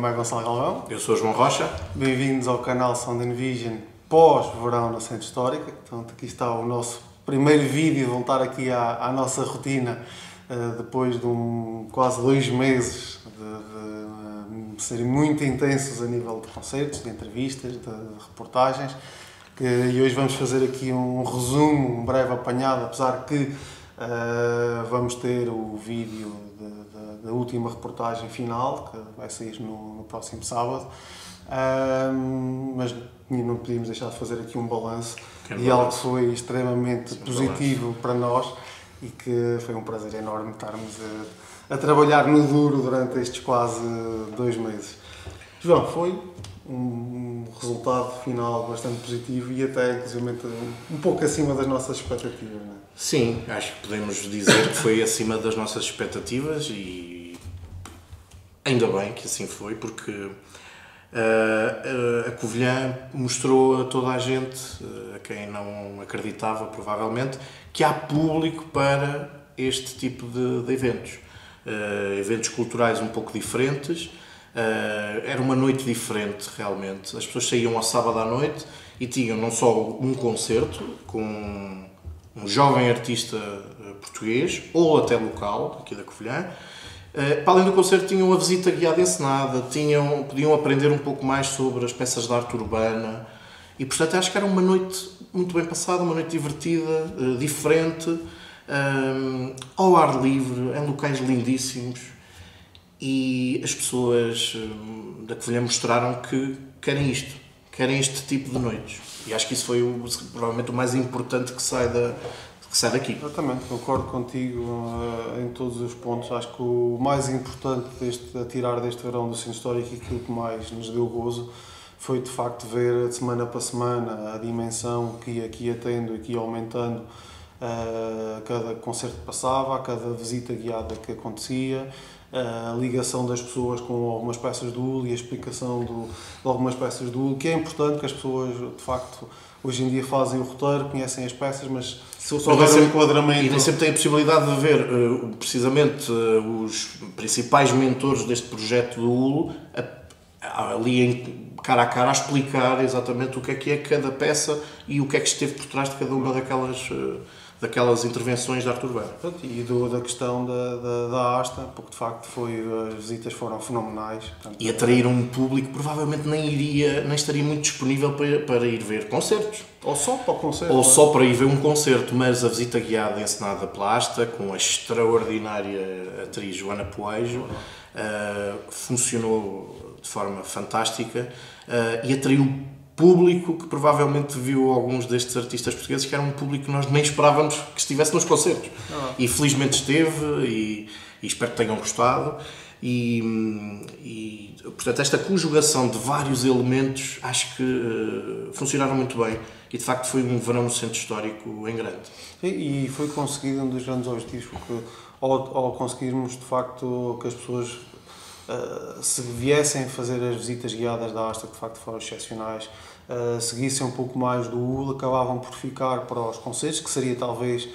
Nome é Gonçalo Galvão. Eu sou João Rocha. Bem-vindos ao canal Sound and Vision pós-verão na Centro Histórica. Portanto, aqui está o nosso primeiro vídeo, voltar aqui à, à nossa rotina uh, depois de um, quase dois meses de, de, de serem muito intensos a nível de concertos, de entrevistas, de, de reportagens. Que, e hoje vamos fazer aqui um resumo, um breve apanhado, apesar que uh, vamos ter o vídeo da última reportagem final, que vai sair no, no próximo sábado. Um, mas não podíamos deixar de fazer aqui um balanço de algo que foi extremamente Sim, positivo balanço. para nós e que foi um prazer enorme estarmos a, a, trabalhar no duro durante estes quase dois meses. João, foi um resultado final bastante positivo e até, inclusive, um pouco acima das nossas expectativas. Não é? Sim, acho que podemos dizer que foi acima das nossas expectativas e ainda bem que assim foi, porque uh, uh, a Covilhã mostrou a toda a gente, uh, a quem não acreditava provavelmente, que há público para este tipo de, de eventos. eventos culturais um pouco diferentes, era uma noite diferente realmente. As pessoas saíam ao sábado à noite e tinham não só um concerto com um jovem artista português ou até local, aqui da Covilhã. Eh, para além do concerto, tinham a visita guiada encenada, tinham, podiam aprender um pouco mais sobre as peças de arte urbana e, portanto, acho que era uma noite muito bem passada, uma noite divertida, eh, diferente, ao ar livre, em locais lindíssimos e as pessoas da Covilhã mostraram que querem isto, querem este tipo de noites. E acho que isso foi o, provavelmente o mais importante que sai, da, que sai daqui. Concordo contigo uh, em todos os pontos. Acho que o mais importante deste, a tirar deste verão do Centro Histórico e aquilo que mais nos deu gozo foi de facto ver de semana para semana a dimensão que ia, que ia tendo e que ia aumentando uh, a cada concerto que passava, a cada visita guiada que acontecia a ligação das pessoas com algumas peças do UL e a explicação do, de algumas peças do UL, que é importante que as pessoas, de facto, hoje em dia fazem o roteiro, conhecem as peças, mas se houver um enquadramento... E nem sempre tem a possibilidade de ver uh, precisamente uh, os principais mentores deste projeto do UL ali em cara a cara a explicar exatamente o que é que é cada peça e o que é que esteve por trás de cada uma daquelas... Uh, daquelas intervenções de Artur Beira. E do, da questão da, da, da Asta, porque de facto foi, as visitas foram fenomenais. Portanto, e atrair um público que provavelmente nem iria, nem estaria muito disponível para, para ir ver concertos. Ou só para o concerto. Ou é? só para ir ver um concerto, mas a visita guiada encenada pela Asta, com a extraordinária atriz Joana Poejo, uh, funcionou de forma fantástica uh, e atraiu público que provavelmente viu alguns destes artistas portugueses que era um público que nós nem esperávamos que estivesse nos concertos. Ah. E felizmente esteve e, e, espero que tenham gostado. E, e, portanto, esta conjugação de vários elementos acho que uh, funcionaram muito bem e de facto foi um verão no centro histórico em grande. E, foi conseguido um dos grandes objetivos, porque ao, ao conseguirmos de facto que as pessoas uh, se viessem fazer as visitas guiadas da Asta, que de facto foram excepcionais, uh, seguissem um pouco mais do UL, acabavam por ficar para os concertos, que seria talvez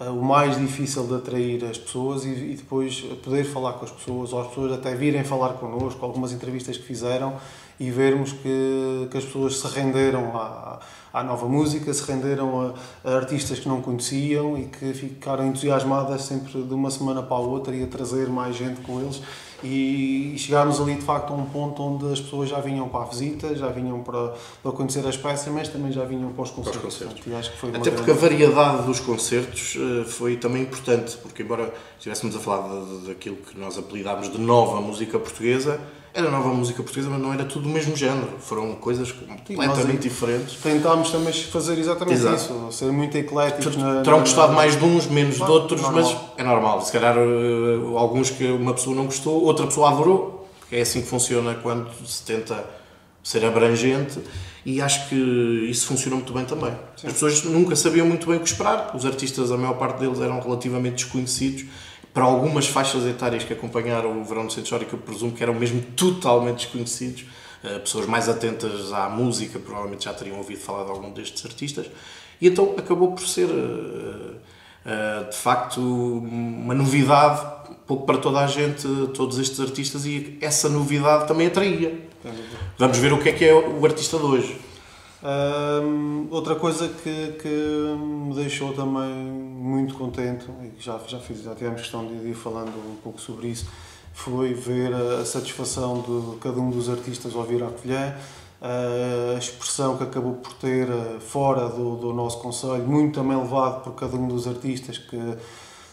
uh, o mais difícil de atrair as pessoas e, e, depois poder falar com as pessoas, ou as pessoas até virem falar connosco, algumas entrevistas que fizeram e vermos que, que as pessoas se renderam à, à nova música, se renderam a, a, artistas que não conheciam e que ficaram entusiasmadas sempre de uma semana para a outra e a trazer mais gente com eles e chegámos ali de facto a um ponto onde as pessoas já vinham para a visita, já vinham para, para conhecer as peças, mas também já vinham para os concertos. Para os concertos. Portanto, Até porque grande... a variedade dos concertos eh, foi também importante, porque embora estivéssemos a falar daquilo que nós apelidámos de nova música portuguesa, era nova música portuguesa, mas não era tudo do mesmo género. Foram coisas completamente diferentes. Tentámos também fazer exatamente Exato. isso, ser muito ecléticos. Na, Terão gostado mais de uns, menos de outros, normal. mas é normal. Se calhar uh, alguns que uma pessoa não gostou, outra pessoa adorou. É assim que funciona quando se tenta ser abrangente e acho que isso funcionou muito bem também. Sim. As pessoas nunca sabiam muito bem o que esperar, os artistas, a maior parte deles, eram relativamente desconhecidos para algumas faixas etárias que acompanharam o Verão do Centro Histórico, eu presumo que eram mesmo totalmente desconhecidos. Uh, pessoas mais atentas à música provavelmente já teriam ouvido falar de algum destes artistas. E então acabou por ser, uh, uh, de facto, uma novidade pouco para toda a gente, todos estes artistas, e essa novidade também atraía. Vamos ver o que é que é o artista de hoje. Um, outra coisa que, que me deixou também muito contente, e já, já, fiz, já tivemos questão de ir falando um pouco sobre isso, foi ver a, satisfação de cada um dos artistas ao vir à Covilhã, a expressão que acabou por ter eh, fora do, do nosso Conselho, muito também levado por cada um dos artistas que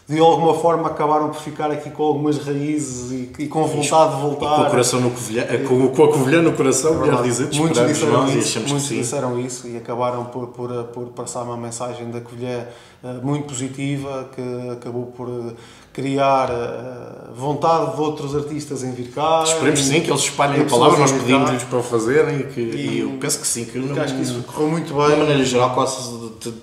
de alguma forma acabaram por ficar aqui com algumas raízes e, e com vontade de voltar. E com o coração no covilhã, com, com a covilhã no coração, é melhor dizer, muitos disseram nós isso, muitos disseram isso e acabaram por, por, por passar uma mensagem da covilhã eh, muito positiva que acabou por eh, criar uh, vontade de outros artistas em vir cá. Esperemos sim que eles espalhem a palavra, nós pedimos-lhes para o fazerem e, que, e, eu penso que sim. Que, que acho que isso correu muito bem. De uma maneira geral, quase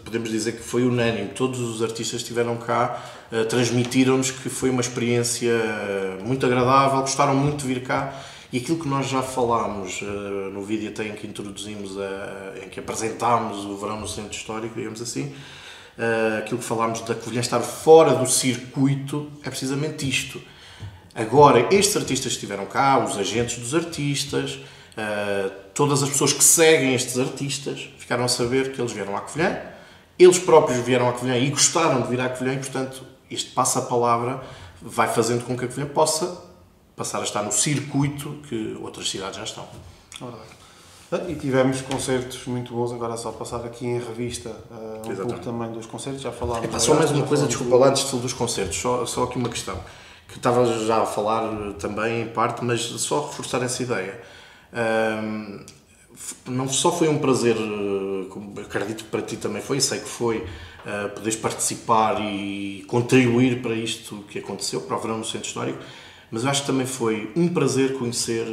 podemos dizer que foi unânime. Todos os artistas estiveram cá transmitiram-nos que foi uma experiência muito agradável, gostaram muito de vir cá. E aquilo que nós já falámos uh, no vídeo até em que introduzimos, em que apresentámos o verão no centro histórico, digamos assim, aquilo que falámos da Covilhã estar fora do circuito, é precisamente isto. Agora, estes artistas que estiveram cá, os agentes dos artistas, todas as pessoas que seguem estes artistas, ficaram a saber que eles vieram à Covilhã, eles próprios vieram à Covilhã e gostaram de vir à Covilhã e, portanto, este passa-palavra vai fazendo com que a Covilhã possa passar a estar no circuito que outras cidades já estão. E tivemos concertos muito bons, agora só passar aqui em revista uh, um pouco também dos concertos, já falámos. É, só mais uma coisa, desculpa lá, antes dos concertos, só, só aqui uma questão, que estava já a falar também em parte, mas só reforçar essa ideia. Um, não só foi um prazer, como acredito que para ti também foi, sei que foi, uh, poderes participar e contribuir para isto que aconteceu, para o verão no Centro Histórico, mas eu acho que também foi um prazer conhecer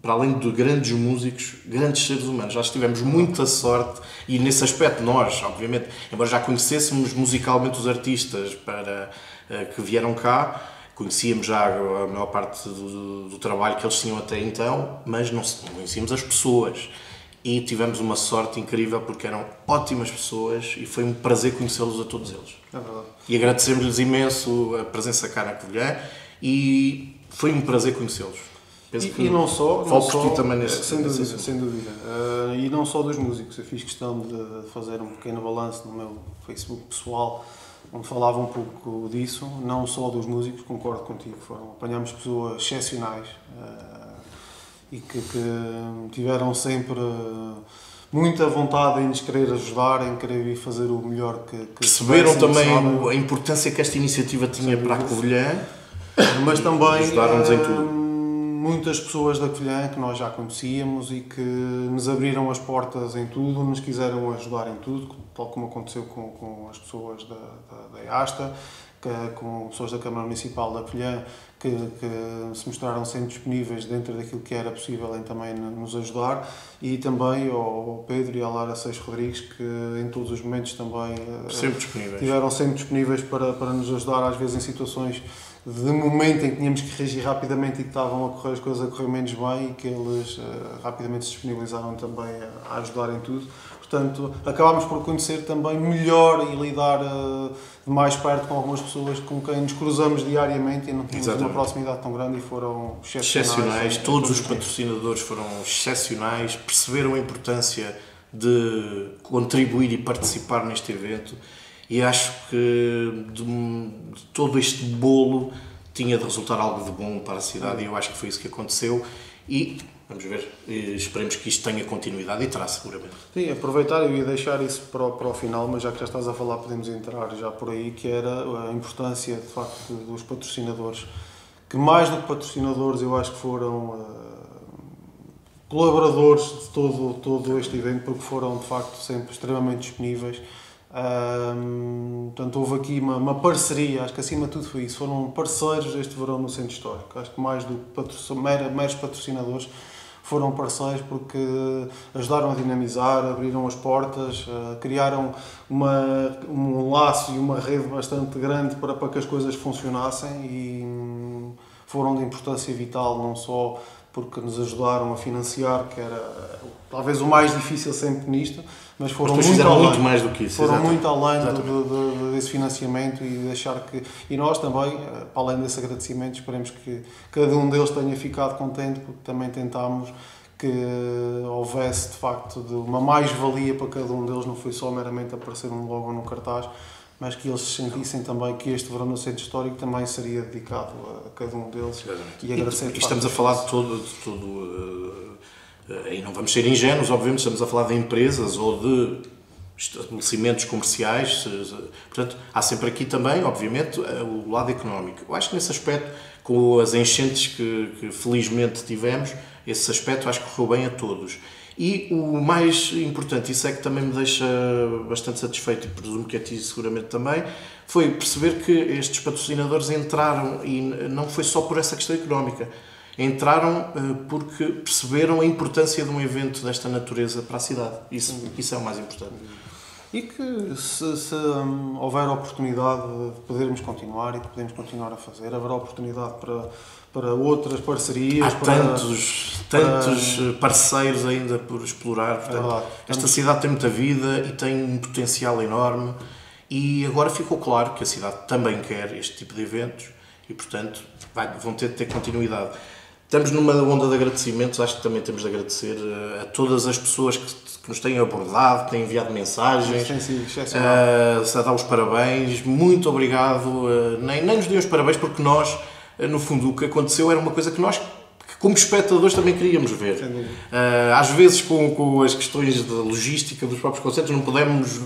para além de grandes músicos, grandes seres humanos. Já tivemos muita sorte e nesse aspecto nós, obviamente, embora já conhecêssemos musicalmente os artistas para uh, que vieram cá, conhecíamos já a maior parte do, do, trabalho que eles tinham até então, mas não, não conhecíamos as pessoas. E tivemos uma sorte incrível porque eram ótimas pessoas e foi um prazer conhecê-los a todos eles. É verdade. E agradecemos-lhes imenso a presença cá na Covilhã e foi um prazer conhecê-los. E, e, não só. Por ti também nesse, Sem dúvida, nesse sem dúvida. Uh, e não só dos músicos. Eu fiz questão de fazer um pequeno balanço no meu Facebook pessoal, onde falava um pouco disso. Não só dos músicos, concordo contigo. Foram, apanhamos pessoas excepcionais uh, e que, que, tiveram sempre. muita vontade em nos querer ajudar, em querer ir fazer o melhor que, que Perceberam também a importância que esta iniciativa tinha para a Covilhã, mas também ajudaram-nos em tudo muitas pessoas da Covilhã que nós já conhecíamos e que nos abriram as portas em tudo, nos quiseram ajudar em tudo, tal como aconteceu com, com as pessoas da, da, da EASTA, que, com pessoas da Câmara Municipal da Covilhã, que, que, se mostraram sempre disponíveis dentro daquilo que era possível em também nos ajudar, e também ao Pedro e à Lara Seixas Rodrigues, que em todos os momentos também eh, sempre disponíveis. tiveram sempre disponíveis para, para nos ajudar, às vezes em situações de momento em que tínhamos que reagir rapidamente e que estavam a correr as coisas a correr menos bem e que eles uh, rapidamente se disponibilizaram também a, ajudar em tudo. Portanto, acabámos por conhecer também melhor e lidar uh, de mais perto com algumas pessoas com quem nos cruzamos diariamente e não tínhamos Exatamente. uma proximidade tão grande e foram excepcionais. excepcionais. Todos os patrocinadores foram excepcionais, perceberam a importância de contribuir e participar neste evento e acho que de, de todo este bolo tinha de resultar algo de bom para a cidade e eu acho que foi isso que aconteceu e vamos ver, esperemos que isto tenha continuidade e terá seguramente. Sim, aproveitar, eu ia deixar isso para o, para o final, mas já que já estás a falar podemos entrar já por aí, que era a importância de facto dos patrocinadores, que mais do que patrocinadores eu acho que foram uh, colaboradores de todo, todo este evento, porque foram de facto sempre extremamente disponíveis portanto, houve aqui uma, uma, parceria, acho que acima de tudo foi isso. Foram parceiros este verão no Centro Histórico. Acho que mais do que meros patrocinadores, foram parceiros porque ajudaram a dinamizar, abriram as portas, uh, criaram uma, um laço e uma rede bastante grande para, para que as coisas funcionassem e um, foram de importância vital, não só porque nos ajudaram a financiar, que era talvez o mais difícil sempre nisto, mas foram Mas muito além, muito mais do que isso. foram muito além do- do- desse financiamento e de achar que e nós também, eh, para além desse agradecimento, esperemos que cada um deles tenha ficado contente, porque também tentámos que houvesse de facto de uma mais-valia para cada um deles, não foi só meramente aparecer um logo no cartaz, mas que eles sentissem também que este verão no centro histórico também seria dedicado a cada um deles e agradecer E, e estamos a falar de todo, de todo eh, e não vamos ser ingênuos, obviamente, estamos a falar de empresas ou de estabelecimentos comerciais, portanto, há sempre aqui também, obviamente, eh, o lado económico. Eu acho que nesse aspecto, com as enchentes que, que felizmente tivemos, esse aspecto acho que correu bem a todos. E o mais importante, isso é que também me deixa bastante satisfeito e presumo que a ti seguramente também, foi perceber que estes patrocinadores entraram e não foi só por essa questão económica. Entraram eh, porque perceberam a importância de um evento desta natureza para a cidade. Isso, isso é o mais importante. E que se, se, hum, houver oportunidade de podermos continuar e de podermos continuar a fazer, haverá oportunidade para, para outras parcerias. Há para, tantos, tantos eh, parceiros ainda por explorar. Portanto, verdade. esta cidade tem muita vida e tem um potencial enorme. E agora ficou claro que a cidade também quer este tipo de eventos e, portanto, vai- vão ter de ter continuidade. Estamos numa onda de agradecimentos, acho que também temos de agradecer eh, a todas as pessoas que, que nos têm abordado, que têm enviado mensagens, excepcional. Uh, a dar os parabéns, muito obrigado. Uh, nem, nem nos deu os parabéns porque nós, no fundo, o que aconteceu era uma coisa que nós, que como espectadores, também queríamos ver. Uh, às vezes, com, com as questões da logística dos próprios concertos, não pudemos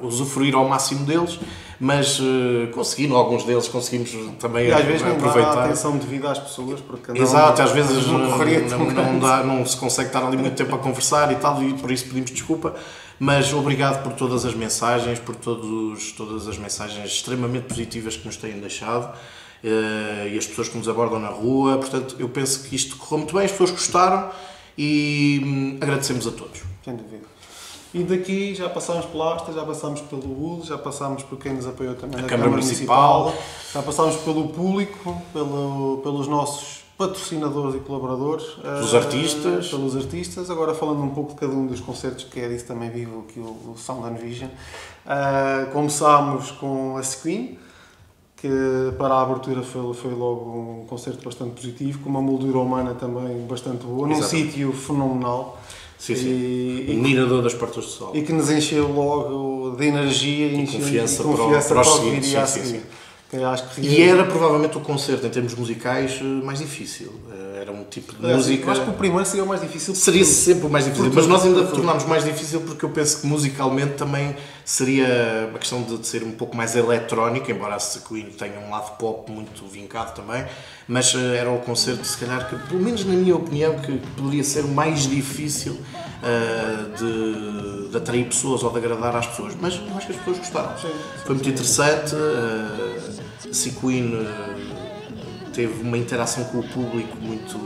usufruir ao máximo deles, mas uh, conseguindo, alguns deles conseguimos também E às vezes não dá a aproveitar. atenção devida às pessoas, porque não, Exato, às vezes não não, não, dá, não se consegue estar ali muito tempo a conversar e tal, e por isso pedimos desculpa. Mas obrigado por todas as mensagens, por todos, todas as mensagens extremamente positivas que nos têm deixado eh, e as pessoas que nos abordam na rua. Portanto, eu penso que isto correu muito bem, as pessoas gostaram e hum, agradecemos a todos. Sem dúvida. E daqui já passámos pela Asta, já passámos pelo UL, já passámos por quem nos apoiou também na Câmara Câmara Municipal. Municipal, já passámos pelo público, pelo, pelos nossos patrocinadores e colaboradores. Pelos eh, artistas. Pelos artistas. Agora falando um pouco de cada um dos concertos, que é disso também vivo aqui o, o Sound and Vision. Eh, começámos com a Screen, que para a abertura foi, foi logo um concerto bastante positivo, com uma moldura humana também bastante boa, num sítio fenomenal. Sim, sim. E, mirador das portas do sol. e que nos encheu logo de energia e, encheu- confiança e para o- confiança para os para o que seguintes, viria a sim, sim, E era provavelmente o concerto, em termos musicais, eh, mais difícil. Eh, Era um tipo de Aliás, música. Acho que o primeiro seria o mais difícil. Seria sempre o mais difícil, mas nós ainda tornámos mais difícil porque eu penso que musicalmente também seria uma questão de, ser um pouco mais eletrónica, embora a Queen tenha um lado pop muito vincado também, mas eh, era o concerto, se calhar, que, pelo menos na minha opinião, que poderia ser o mais difícil de, de atrair pessoas ou de agradar às pessoas. Mas eu acho que as pessoas gostaram. Sim, Foi muito interessante. eh, A Sea Queen eh, teve uma interação com o público muito,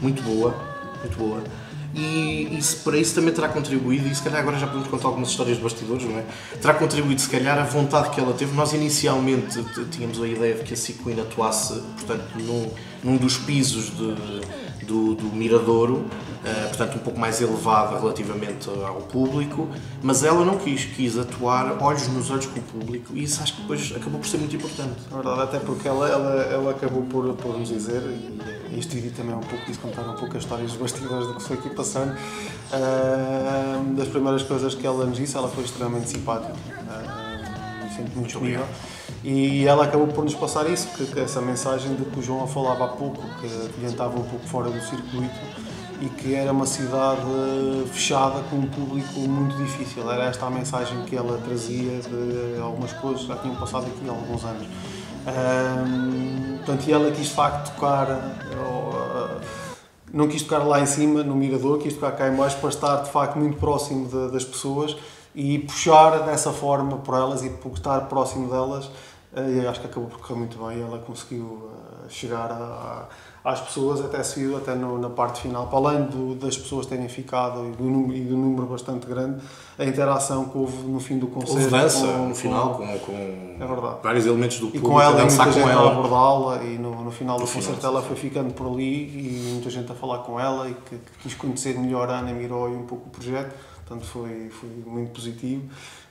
muito boa, muito boa. E isso, para isso também terá contribuído, e se calhar agora já podemos contar algumas histórias de bastidores, não é? Terá contribuído, se calhar, a vontade que ela teve. Nós inicialmente tínhamos a ideia de que a Queen atuasse, portanto, num, num dos pisos de- do, do Miradouro, eh, portanto, um pouco mais elevada relativamente ao público, mas ela não quis, quis atuar olhos nos olhos com o público, e isso acho que depois acabou por ser muito importante. Na verdade, até porque ela, ela, ela acabou por, por nos dizer, e este vídeo também é um pouco disso, contar um pouco as histórias dos bastidores do que foi aqui passando. Ah, das primeiras coisas que ela nos disse, ela foi extremamente simpática, ah, sempre muito disponível. E ela acabou por nos passar isso, que, que essa mensagem de que o João falava há pouco, que estava um pouco fora do circuito e que era uma cidade fechada com um público muito difícil. Era esta a mensagem que ela trazia de algumas coisas que já tinham passado aqui há alguns anos. Portanto, ela quis de facto tocar, ah, não quis tocar lá em cima, no mirador, quis tocar cá em baixo para estar de facto muito próximo de- das pessoas e puxar dessa forma por elas e por estar próximo delas e acho que acabou por correr muito bem. Ela conseguiu chegar a, às pessoas, até se viu até no, na parte final, para além do, das pessoas terem ficado e do, número, e do número bastante grande, a interação que houve no fim do concerto. Houve dança com, no final, com, com é vários elementos do público. E com ela, a dançar muita com gente ela. a abordá-la, e no, no final no do final, concerto ela foi ficando por ali e muita gente a falar com ela e que, que quis conhecer melhor a Ana Miró e um pouco o projeto, portanto foi, foi muito positivo.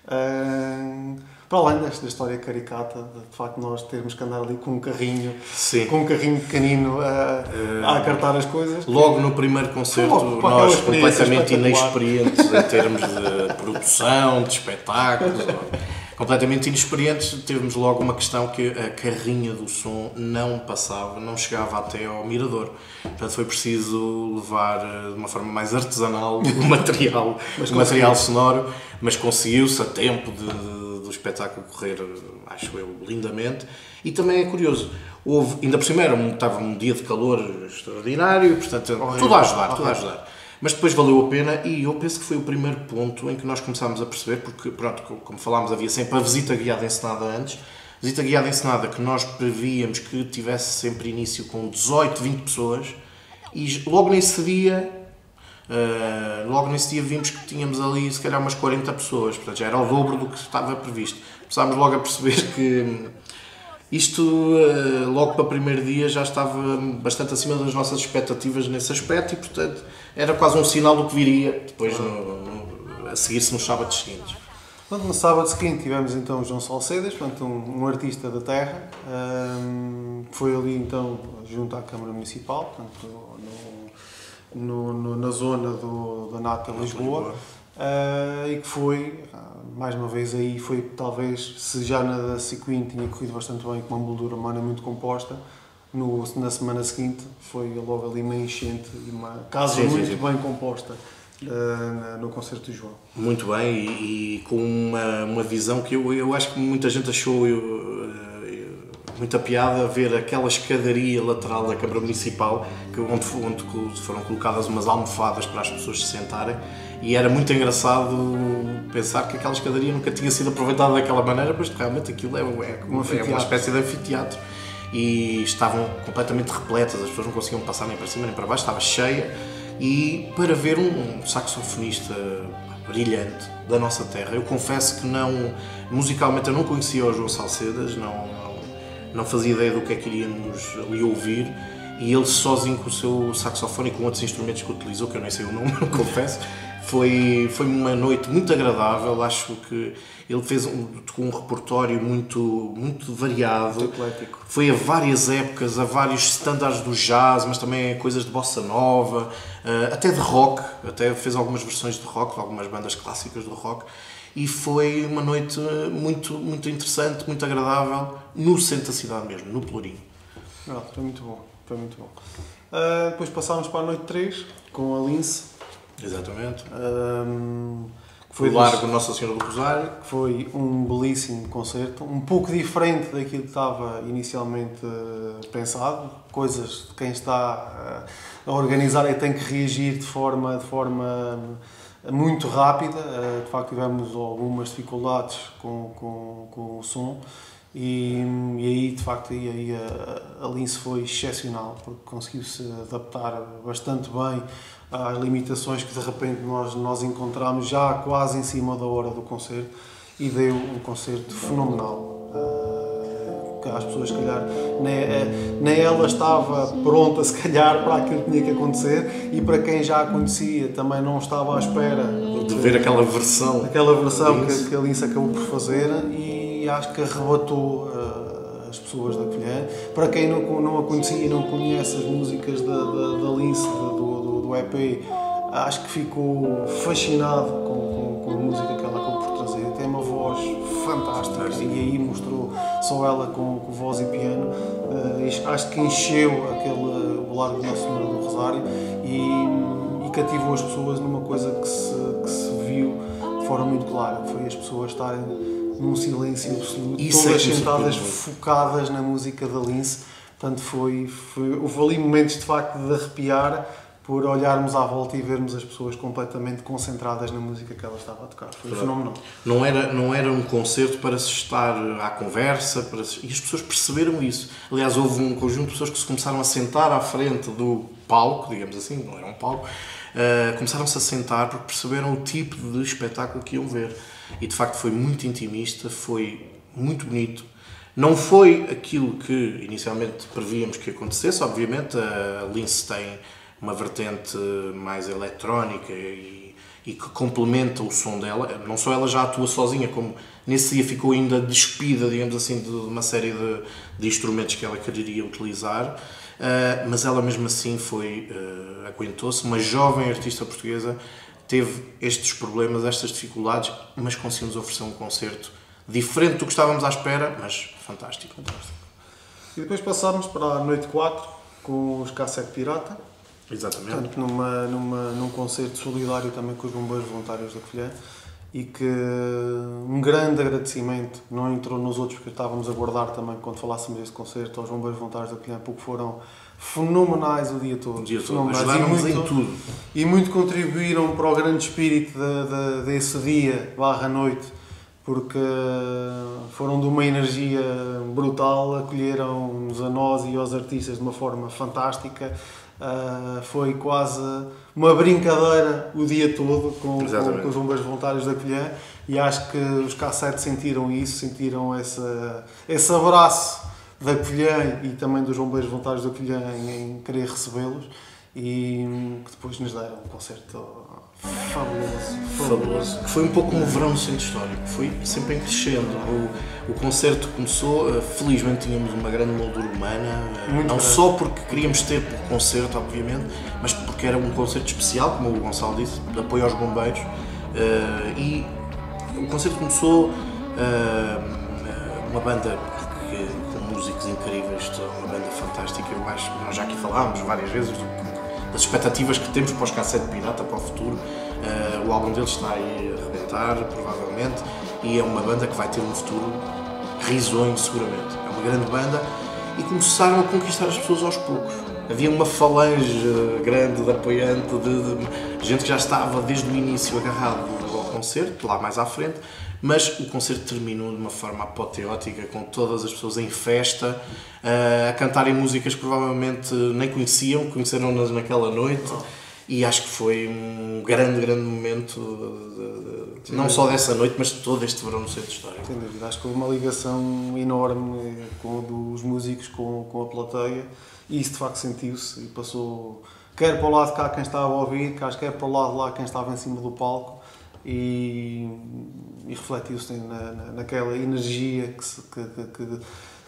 Uh, para além desta história caricata, de, facto nós termos que andar ali com um carrinho, Sim. com um carrinho pequenino a, a acartar as coisas. Logo no primeiro concerto, logo, nós completamente inexperientes em termos de produção, de espetáculos, completamente inexperientes, tivemos logo uma questão que a carrinha do som não passava, não chegava até ao mirador. Portanto, foi preciso levar eh, de uma forma mais artesanal o material, o material sonoro, mas conseguiu-se a tempo de o espetáculo correr, acho eu, lindamente. E também é curioso, houve, ainda por cima era um, estava um dia de calor extraordinário, portanto, tudo a ajudar, tudo a ajudar. Mas depois valeu a pena e eu penso que foi o primeiro ponto em que nós começámos a perceber, porque, pronto, como falámos, havia sempre a visita guiada encenada antes, visita guiada encenada que nós prevíamos que tivesse sempre início com 18, 20 pessoas e logo nesse dia Uh, logo nesse dia vimos que tínhamos ali se calhar umas 40 pessoas, portanto já era o dobro do que estava previsto. Começámos logo a perceber que isto, uh, logo para o primeiro dia, já estava bastante acima das nossas expectativas nesse aspecto e, portanto, era quase um sinal do que viria depois no, no, a seguir-se nos sábados seguintes. Portanto, no sábado seguinte tivemos então João Salcedas, portanto, um, um artista da terra, um, foi ali então junto à Câmara Municipal, portanto, no, na zona do, da Nata Lisboa, Lisboa. Uh, e que foi, uh, mais uma vez aí, foi talvez, se já na da Sequin tinha corrido bastante bem, com uma moldura humana muito composta, no, na semana seguinte foi logo ali uma enchente e uma casa sim, muito sim, sim. bem composta. Uh, no concerto de João. Muito bem, e, e, com uma, uma visão que eu, eu acho que muita gente achou eu, muita piada ver aquela escadaria lateral da Câmara Municipal que, onde, onde foram colocadas umas almofadas para as pessoas se sentarem e era muito engraçado pensar que aquela escadaria nunca tinha sido aproveitada daquela maneira, mas realmente aquilo é, é, uma, é uma espécie de anfiteatro. E estavam completamente repletas, as pessoas não conseguiam passar nem para cima nem para baixo, estava cheia. E para ver um saxofonista brilhante da nossa terra, eu confesso que não, musicalmente eu não conhecia o João Salcedas, não, não fazia ideia do que é que iríamos ali ouvir. E ele sozinho com o seu saxofone e com outros instrumentos que utilizou, que eu nem sei o nome, confesso, foi, foi uma noite muito agradável, acho que ele fez um, um repertório muito, muito variado. Muito eclético. Foi a várias épocas, a vários standards do jazz, mas também coisas de bossa nova, eh, até de rock, até fez algumas versões de rock, de algumas bandas clássicas do rock e foi uma noite muito, muito interessante, muito agradável, no centro da cidade mesmo, no Pelourinho. Ah, foi muito bom, foi muito bom. Uh, depois passámos para a noite 3, com a Lince. Exatamente. Um, foi o Largo Nossa Senhora do Rosário. Foi um belíssimo concerto, um pouco diferente daquilo que estava inicialmente uh, pensado. Coisas de quem está uh, a organizar e tem que reagir de forma, de forma muito rápida. Eh, de facto, tivemos algumas dificuldades com, com, com o som. E, e aí, de facto, aí, aí a, a Lince foi excepcional, porque conseguiu-se adaptar bastante bem às limitações que de repente nós, nós encontramos já quase em cima da hora do concerto e deu um concerto fenomenal. Uh, às pessoas, se calhar, nem, eh, nem ela estava pronta, se calhar, para aquilo que tinha que acontecer e para quem já a conhecia também não estava à espera de, de ver aquela versão, aquela versão que, que a Lince acabou por fazer e acho que arrebatou uh, as pessoas da Colher. Para quem não, não a conhecia e não conhece as músicas da, da, da Lince, do, do, do EP, acho que ficou fascinado com, com, com a música que ela acabou por trazer. Tem uma voz fantástica e aí mostrou só ela com, com voz e piano. Uh, acho que encheu aquele, o Largo Nossa Senhora do Rosário e, e, cativou as pessoas numa coisa que se, que se viu de forma muito clara. Foi as pessoas estarem num silêncio absoluto, Isso todas é sentadas focadas na música da Lince. Portanto, foi, foi, houve ali momentos de facto de arrepiar por olharmos à volta e vermos as pessoas completamente concentradas na música que ela estava a tocar. Foi fenomenal. Não era, não era um concerto para se estar à conversa, para se... e as pessoas perceberam isso. Aliás, houve um conjunto de pessoas que se começaram a sentar à frente do palco, digamos assim, não era um palco, uh, começaram-se a sentar porque perceberam o tipo de espetáculo que iam ver. E de facto foi muito intimista, foi muito bonito. Não foi aquilo que inicialmente prevíamos que acontecesse, obviamente. A Lince tem uma vertente mais eletrónica e, e, que complementa o som dela. Não só ela já atua sozinha, como nesse dia ficou ainda despida, digamos assim, de uma série de, de instrumentos que ela quereria utilizar. Uh, mas ela mesmo assim foi, uh, aguentou-se. Uma jovem artista portuguesa teve estes problemas, estas dificuldades, mas conseguimos oferecer um concerto diferente do que estávamos à espera, mas fantástico. fantástico. E depois passámos para a noite 4 com os Cassete Pirata Exatamente. Portanto, numa, numa, num concerto solidário também com os bombeiros voluntários da Colher e que um grande agradecimento, não entrou nos outros porque estávamos a guardar também quando falássemos desse concerto, aos bombeiros voluntários da Colher, porque foram fenomenais o dia todo. O dia todo, ajudaram-nos em tudo. E muito contribuíram para o grande espírito de, de, desse dia, barra noite, porque foram de uma energia brutal, acolheram-nos a nós e aos artistas de uma forma fantástica, Uh, foi quase uma brincadeira o dia todo com, com, com os bombeiros voluntários da Colher e acho que os K7 sentiram isso, sentiram essa, esse abraço da Colher e também dos bombeiros voluntários da Colher em, querer recebê-los e que depois nos deram um concerto fabuloso, fabuloso. Que foi um pouco como o verão no centro histórico, foi sempre em crescendo. O, o concerto começou, eh, felizmente tínhamos uma grande moldura humana, eh, Muito não grande. só porque queríamos ter o concerto, obviamente, mas porque era um concerto especial, como o Gonçalo disse, de apoio aos bombeiros. Eh, e o concerto começou uma banda músicos incríveis, uma banda fantástica. Eu acho, nós já aqui falámos várias vezes das expectativas que temos para os Cassete Pirata para o futuro. Uh, o álbum deles está aí a arrebentar, provavelmente, e é uma banda que vai ter um futuro risonho, seguramente. É uma grande banda e começaram a conquistar as pessoas aos poucos. Havia uma falange grande de apoiante, de, de gente que já estava desde o início agarrado ao concerto, lá mais à frente, mas o concerto terminou de uma forma apoteótica, com todas as pessoas em festa, uh, a cantarem músicas que provavelmente nem conheciam, conheceram-nas naquela noite. E acho que foi um grande, grande momento, de, de, não só dessa noite, mas de todo este verão no Centro Histórico. Sem dúvida, acho que houve uma ligação enorme com dos músicos com, com a plateia e isso de facto sentiu-se e passou quer para o lado de cá quem estava a ouvir, quer para o lado de lá quem estava em cima do palco e, e refletiu-se na, na, naquela energia que, se, que, que,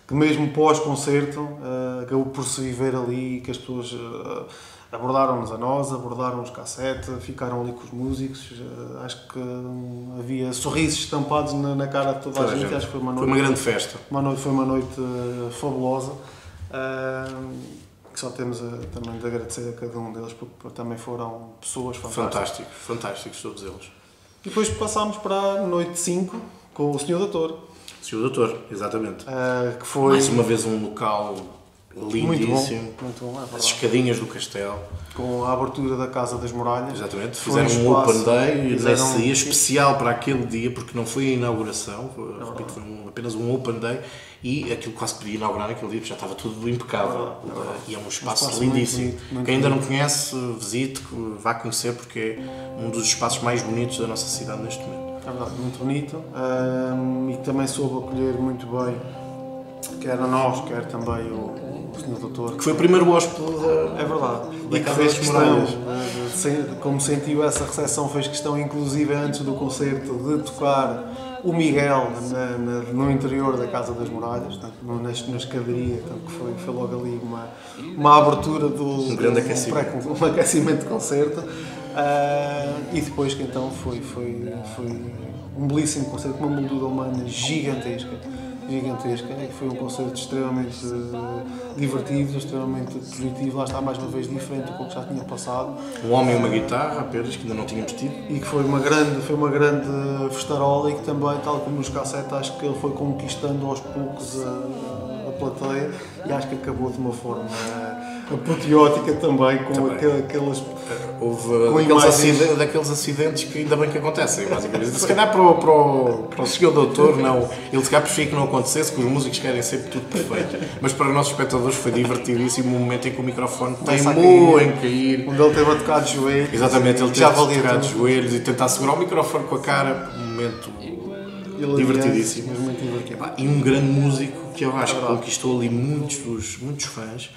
que, mesmo pós-concerto uh, acabou por se viver ali que as pessoas uh, abordaram-nos a nós, abordaram os cassete, ficaram ali com os músicos. Uh, acho que havia sorrisos estampados na, na cara de toda, a, gente. gente. Acho que foi uma noite. Foi uma grande festa. Uma noite, foi uma noite fabulosa. que só temos a, também de agradecer a cada um deles, porque também foram pessoas fantásticas. Fantásticos, fantásticos todos eles. E depois passámos para a noite 5 com o Senhor Doutor. O Senhor Doutor, exatamente. Uh, que foi... Mais uma vez um local lindíssimo. Muito bom, muito bom é As escadinhas do castelo. Com a abertura da Casa das Muralhas. Exatamente. Fizeram um, um Open Day fizeram... nesse dia, especial para aquele dia, porque não foi a inauguração, é repito, foi um, apenas um Open Day e aquilo quase podia inaugurar naquele dia, já estava tudo impecável. É e é um espaço, um espaço lindíssimo. Muito muito Quem ainda não conhece, visite, vá conhecer, porque é um dos espaços mais bonitos da nossa cidade neste momento. É verdade, muito bonito um, e também soube acolher muito bem, quer a nós, quer também o, o Senhor Doutor. Que foi o primeiro hóspede da, é verdade. Da e que fez questão, como sentiu essa recepção, fez questão, inclusive antes do concerto, de tocar o Miguel na, na, no interior da Casa das Muralhas, portanto, na, na escadaria, portanto, que foi, foi logo ali uma, uma abertura do. Um grande aquecimento. Um, um aquecimento de concerto. Uh, e depois que então foi, foi, foi um belíssimo concerto, com uma moldura humana gigantesca gigantesca e foi um concerto extremamente uh, divertido, extremamente positivo, lá está mais uma vez diferente do que já tinha passado. Um homem e uma guitarra apenas, que ainda não tínhamos tido. E que foi uma grande, foi uma grande festarola e que também, tal como nos cassetes, acho que ele foi conquistando aos poucos a, a plateia e acho que acabou de uma forma apoteótica também, com Também. aquele- aquelas. Houve Com daqueles, imagens. acide- daqueles acidentes que ainda bem que acontecem, basicamente. Se calhar para o, para o, para o senhor doutor, não, ele se calhar preferia que não acontecesse, porque os músicos querem sempre tudo perfeito. Mas para os nossos espectadores foi divertidíssimo o momento em que o microfone a teimou em cair. onde ele teve a tocar de joelhos. Exatamente, ele já teve valia tocar de joelhos e tentar segurar o microfone com a cara, um momento Ele divertidíssimo. Divertido. Pá, E um grande músico que eu acho que conquistou ali muitos, muitos fãs,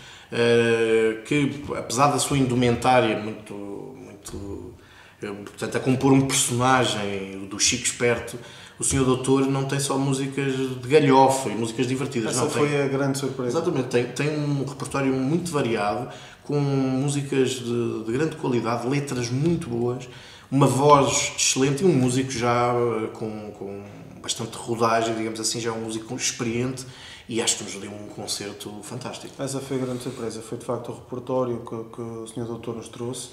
que apesar da sua indumentária muito, muito eh, portanto, a compor um personagem do Chico Esperto, o Senhor Doutor não tem só músicas de galhofa e músicas divertidas, Essa não foi tem. a grande surpresa. Exatamente, tem, tem um repertório muito variado, com músicas de, de grande qualidade, letras muito boas, uma voz excelente e um músico já eh, com, com bastante rodagem, digamos assim, já é um músico experiente e acho que nos deu um concerto fantástico. Essa foi a grande surpresa. Foi de facto o repertório que, que o Sr. Doutor nos trouxe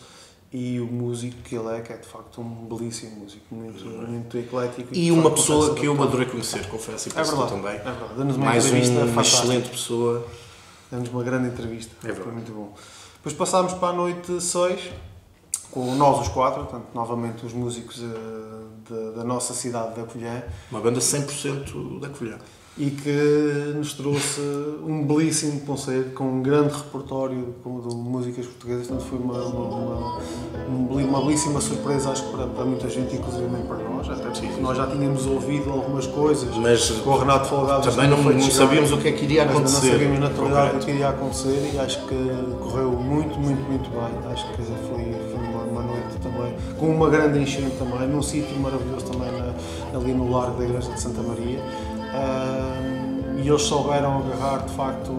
e o músico que ele é, que é de facto um belíssimo músico, muito, muito eclético. E de uma facto pessoa que eu adorei conhecer, confesso, e É verdade, também. é verdade. Deu-nos uma Mais entrevista um, uma excelente pessoa. Demos uma grande entrevista. É verdade. Foi muito bom. Depois passámos para a noite 6, com nós os quatro, portanto, novamente os músicos eh, da, da nossa cidade da Colhã, Uma banda 100% da Covilhã. E que nos trouxe um belíssimo concerto com um grande repertório de músicas portuguesas. Portanto, foi uma, uma, uma, um uma belíssima surpresa, acho que para, para muita gente, inclusive para nós, até porque nós já tínhamos ouvido algumas coisas Mas com o Renato Folgado. também não, não sabíamos o que é que iria acontecer. Não sabíamos na atualidade o que iria acontecer e acho que correu muito, muito, muito bem. Acho que foi, foi uma, uma noite também, com uma grande enchente também, num sítio maravilhoso também na- ali no largo da Igreja de Santa Maria. Ah, e eles souberam agarrar de facto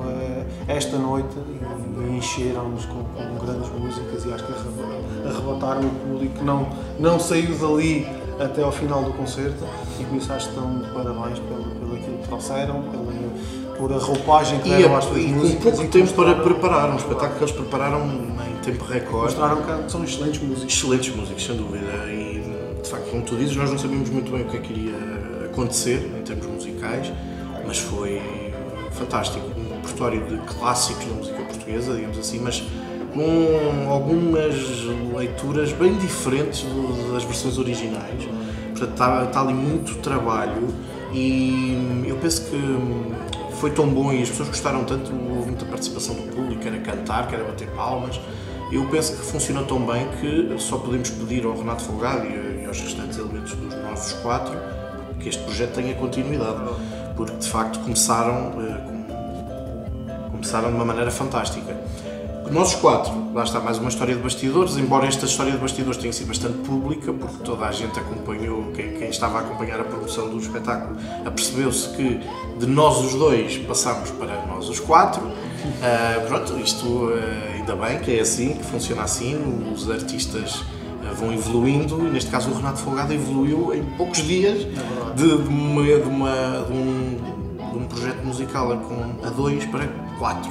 esta noite e, e encheram-nos com, com grandes músicas e acho que arreba- arrebataram o público que não, não saiu dali até ao final do concerto e por isso acho que estão de parabéns pelo, pelo aquilo que trouxeram, pela, por a roupagem que deram às suas e músicas pouco e tempo para preparar, um espetáculo que eles prepararam em tempo recorde. Mostraram que são excelentes músicos. Excelentes músicos, sem dúvida. E, de facto, como tu dizes, nós não sabíamos muito bem o que é que iria acontecer em termos musicais, mas foi fantástico. Um repertório de clássicos da música portuguesa, digamos assim, mas com algumas leituras bem diferentes das versões originais. Portanto, está, está ali muito trabalho e eu penso que foi tão bom e as pessoas gostaram tanto, houve muita participação do público, quer a cantar, quer a bater palmas. Eu penso que funcionou tão bem que só podemos pedir ao Renato Folgado e aos restantes elementos dos nossos quatro que este projeto tenha continuidade, porque de facto começaram, eh, com- começaram de uma maneira fantástica. Nós quatro, lá está mais uma história de bastidores, embora esta história de bastidores tenha sido bastante pública, porque toda a gente acompanhou, quem, quem estava a acompanhar a promoção do espetáculo, apercebeu-se que de nós os dois passámos para nós os quatro. Ah, pronto, isto ah, ainda bem que é assim, que funciona assim, os artistas vão evoluindo e neste caso o Renato Folgado evoluiu em poucos dias de, de uma- de uma- de um, de um projeto musical com, a dois para quatro,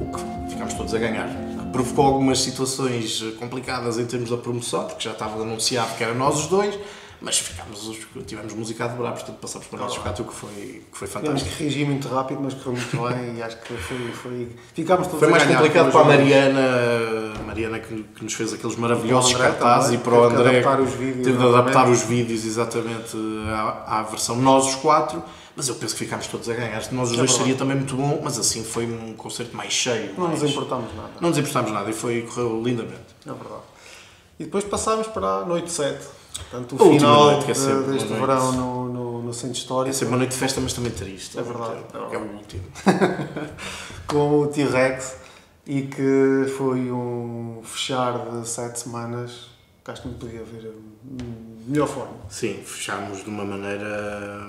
o que ficámos todos a ganhar. Provocou algumas situações eh, complicadas em termos da promoção, porque já estava anunciado que era nós os dois, mas ficámos, os- tivemos música a dobrar, portanto passámos para nós os quatro, o que foi, que foi fantástico. que reagir muito rápido, mas correu muito bem e acho que foi. foi ficámos todos Foi mais complicado com para a. Mariana, a Mariana que, que nos fez aqueles maravilhosos cartazes e para o André adaptar os vídeos, teve de adaptar os vídeos exatamente à, à versão nós os quatro, mas eu penso que ficámos todos a ganhar. Nós os dois verdade. seria também muito bom, mas assim foi um concerto mais cheio. Não nos importámos nada. Não nos importámos nada e foi, correu lindamente. É verdade. E depois passámos para a noite 7. Portanto, o final noite, é deste verão no, no, no Centro Histórico. É sempre uma noite de festa, mas também triste. É verdade, é É, o último. com o T-Rex e que foi um fechar de 7 semanas que acho que não podia haver hum, melhor forma. Sim, fechámos de uma maneira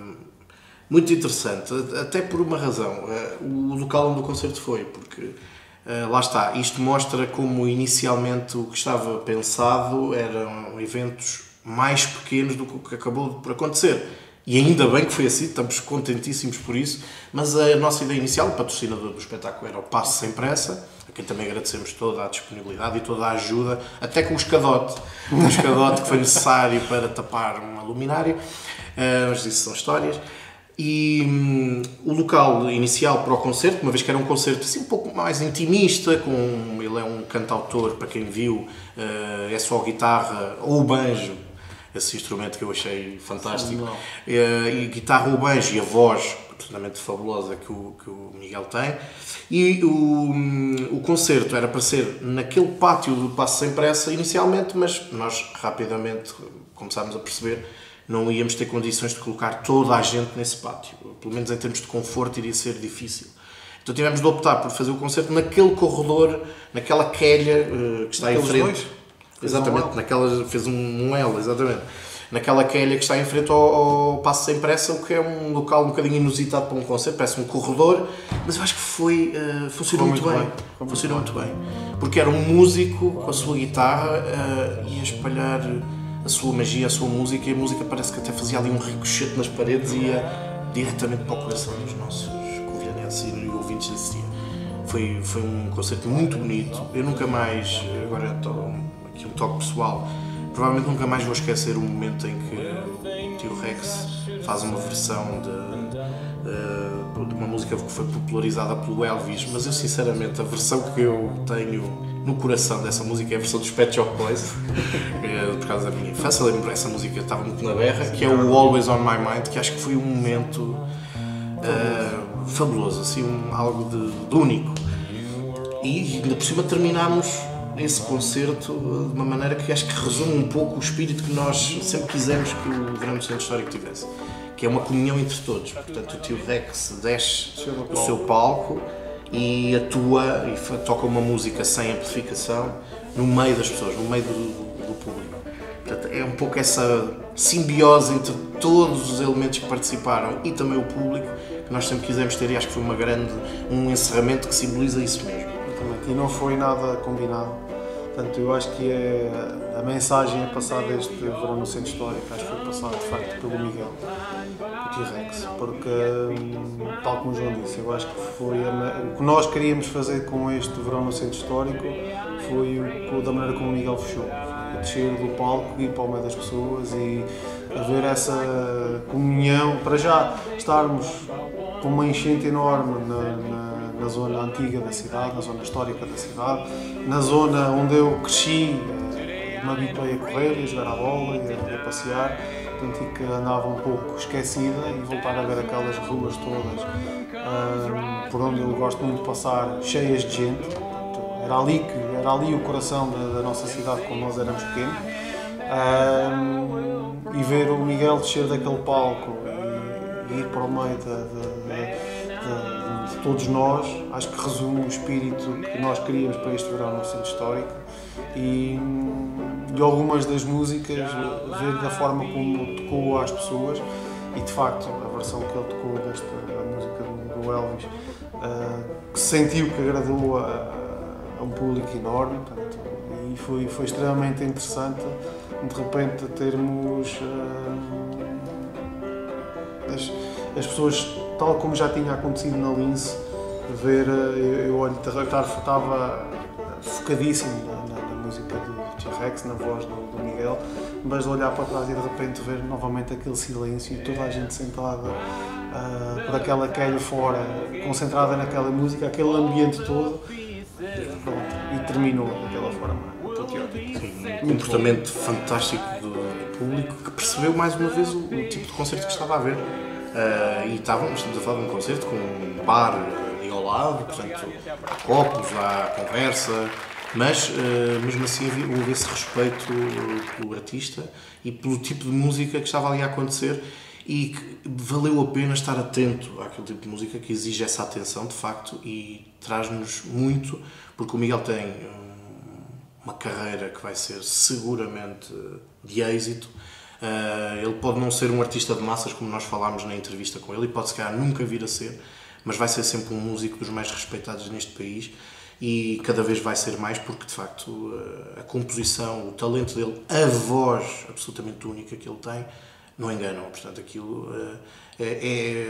muito interessante, até por uma razão. Eh, O local onde o concerto foi, porque eh, lá está, isto mostra como inicialmente o que estava pensado eram eventos mais pequenos do que o que acabou por acontecer. E ainda bem que foi assim, estamos contentíssimos por isso, mas a nossa ideia inicial, o patrocinador do espetáculo era o Passo Sem Pressa, a quem também agradecemos toda a disponibilidade e toda a ajuda, até com o escadote, o escadote que foi necessário para tapar uma luminária, eh, mas isso são histórias. E hum, o local inicial para o concerto, uma vez que era um concerto assim um pouco mais intimista, com ele é um cantautor, para quem viu, uh, é só guitarra ou banjo, esse instrumento que eu achei fantástico, uh, e guitarra ou banjo e a voz absolutamente fabulosa que o, que o Miguel tem. E o, hum, o concerto era para ser naquele pátio do Passo Sem Pressa inicialmente, mas nós rapidamente começámos a perceber não íamos ter condições de colocar toda a gente nesse pátio. Pelo menos em termos de conforto iria ser difícil. Então tivemos de optar por fazer o concerto naquele corredor, naquela quelha uh, que está Aqueles em frente. Dois? Exatamente, um naquela fez um, um L, exatamente. Naquela quelha que está em frente ao, ao Passo Sem Pressa, o que é um local um bocadinho inusitado para um concerto, parece um corredor, mas eu acho que foi, uh, funcionou foi muito, muito, bem. bem. Funcionou muito bem. Porque era um músico com a sua guitarra uh, e a espalhar a sua magia, a sua música, e a música parece que até fazia ali um ricochete nas paredes e ia diretamente para o coração dos nossos covilhanenses e ouvintes desse dia. Foi, foi um concerto muito bonito. Eu nunca mais, agora aqui um toque pessoal, provavelmente nunca mais vou esquecer o momento em que o tio Rex faz uma versão de, de, de uma música que foi popularizada pelo Elvis, mas eu sinceramente a versão que eu tenho no coração dessa música é a versão dos Pet Shop Boys, é, por causa da minha infância, lembro essa música estava muito na berra, que é o Always On My Mind, que acho que foi um momento uh, fabuloso, assim, um, algo de, de, único. E ainda por cima terminámos esse concerto de uma maneira que acho que resume um pouco o espírito que nós sempre quisemos que o do Centro Histórico tivesse, que é uma comunhão entre todos. Portanto, o tio Rex desce o seu palco e atua e toca uma música sem amplificação no meio das pessoas, no meio do, do público. Portanto, é um pouco essa simbiose entre todos os elementos que participaram e também o público que nós sempre quisemos ter e acho que foi uma grande, um encerramento que simboliza isso mesmo. E não foi nada combinado. Portanto, eu acho que é, a mensagem é passada este verão no Centro Histórico, acho que foi passada de facto pelo Miguel. T-Rex, porque, hum, tal como o João disse, eu acho que foi a, o que nós queríamos fazer com este verão no centro histórico foi o, da maneira como o Miguel fechou. Foi descer do palco, ir para o meio das pessoas e haver essa comunhão, para já estarmos com uma enchente enorme na, na, na zona antiga da cidade, na zona histórica da cidade, na zona onde eu cresci, me habituei a correr, a jogar a bola e a, a passear portanto, e que andava um pouco esquecida e voltar a ver aquelas ruas todas um, por onde eu gosto muito de passar, cheias de gente. Era ali, que, era ali o coração da, da nossa cidade quando nós éramos pequenos. Um, e ver o Miguel descer daquele palco e, e ir para o meio de, de, de, de, todos nós, acho que resume o espírito que nós queríamos para este verão no centro histórico. E, de algumas das músicas, ver da forma como tocou às pessoas. E de facto a versão que ele tocou desta música do, Elvis uh, que sentiu que agradou a, a um público enorme portanto, e foi, foi extremamente interessante de repente termos uh, as pessoas tal como já tinha acontecido na Lince ver, eu, eu olho, estava focadíssimo na, na, na música do T-Rex, na voz do, do, Miguel, mas de olhar para trás e de repente ver novamente aquele silêncio e toda a gente sentada uh, por aquela calha fora, concentrada naquela música, aquele ambiente todo, e, pronto, e terminou daquela forma. Um comportamento fantástico do público que percebeu mais uma vez o, o tipo de concerto que estava a ver. Uh, e estávamos, estamos a falar de um concerto com um bar ali ao lado, portanto, há copos, há conversa, mas uh, mesmo assim houve esse respeito pelo artista e pelo tipo de música que estava ali a acontecer e que valeu a pena estar atento àquele tipo de música que exige essa atenção de facto e traz-nos muito, porque o Miguel tem uma carreira que vai ser seguramente de êxito. Uh, ele pode não ser um artista de massas, como nós falámos na entrevista com ele, e pode se calhar nunca vir a ser, mas vai ser sempre um músico dos mais respeitados neste país e cada vez vai ser mais porque de facto a composição, o talento dele, a voz absolutamente única que ele tem, não enganam. Portanto, aquilo é, é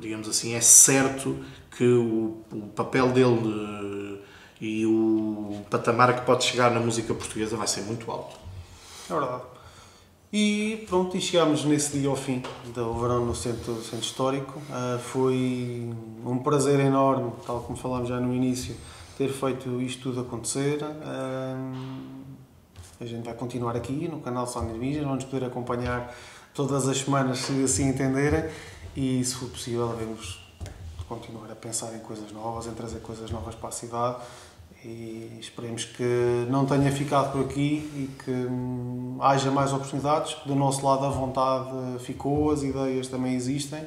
digamos assim, é certo que o, o papel dele e o patamar que pode chegar na música portuguesa vai ser muito alto. É verdade. E pronto, e chegámos nesse dia ao fim do verão no centro, centro histórico. Uh, foi um prazer enorme, tal como falámos já no início, ter feito isto tudo acontecer. Uh, a gente vai continuar aqui no canal Sound Vision, vamos poder acompanhar todas as semanas, se assim entenderem, e se for possível, devemos continuar a pensar em coisas novas, em trazer coisas novas para a cidade e esperemos que não tenha ficado por aqui e que hum, haja mais oportunidades. Do nosso lado a vontade ficou, as ideias também existem.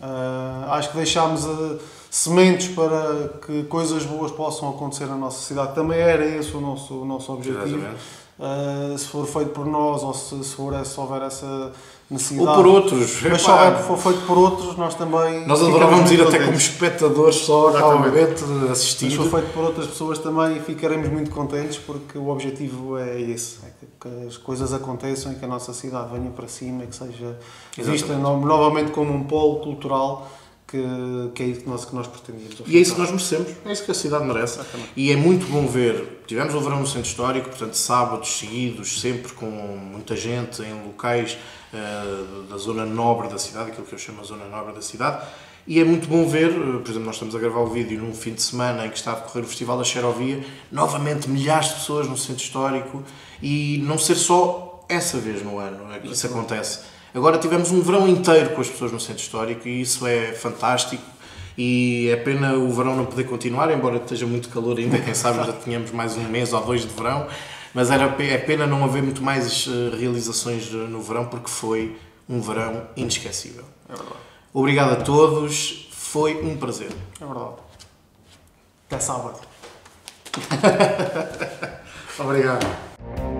Uh, acho que deixámos uh, sementes para que coisas boas possam acontecer na nossa cidade. Também era esse o nosso, o nosso objetivo. Uh, se for feito por nós ou se, se, for, se houver essa necessidade. Ou por outros. Mas se houver for feito por outros, nós também. Nós adorávamos ir até como espectadores só, calmamente, assistir. Mas se for feito por outras pessoas também ficaremos muito contentes porque o objetivo é esse: é que, as coisas aconteçam e que a nossa cidade venha para cima e que seja vista novamente como um polo cultural que, que é isso que nós, que nós pretendíamos. E é isso que nós merecemos, é isso que a cidade merece. Exatamente. E é muito bom ver, tivemos o verão no centro histórico, portanto, sábados seguidos, sempre com muita gente em locais uh, da zona nobre da cidade, aquilo que eu chamo a zona nobre da cidade. E é muito bom ver, eh, por exemplo, nós estamos a gravar o vídeo num fim de semana em que está a decorrer o Festival da Xerovia, novamente milhares de pessoas no centro histórico e não ser só essa vez no ano é que isso acontece Agora tivemos um verão inteiro com as pessoas no centro histórico e isso é fantástico. E é pena o verão não poder continuar, embora esteja muito calor ainda, quem sabe já tínhamos mais um mês ou dois de verão, mas era, é pena não haver muito mais eh, realizações no verão porque foi um verão inesquecível. É verdade. Obrigado a todos, foi um prazer. É verdade. Até sábado. Obrigado.